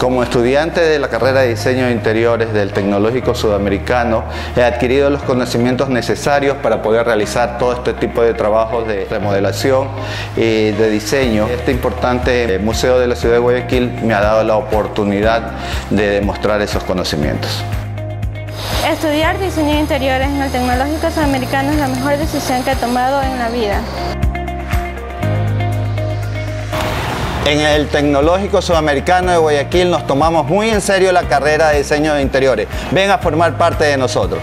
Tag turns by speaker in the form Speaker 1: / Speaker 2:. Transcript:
Speaker 1: Como estudiante de la carrera de diseño de interiores del Tecnológico Sudamericano, he adquirido los conocimientos necesarios para poder realizar todo este tipo de trabajos de remodelación y de diseño. Este importante museo de la ciudad de Guayaquil me ha dado la oportunidad de demostrar esos conocimientos.
Speaker 2: Estudiar diseño de interiores en el Tecnológico Sudamericano es la mejor decisión que he tomado en la vida.
Speaker 1: En el Tecnológico Sudamericano de Guayaquil nos tomamos muy en serio la carrera de diseño de interiores. Ven a formar parte de nosotros.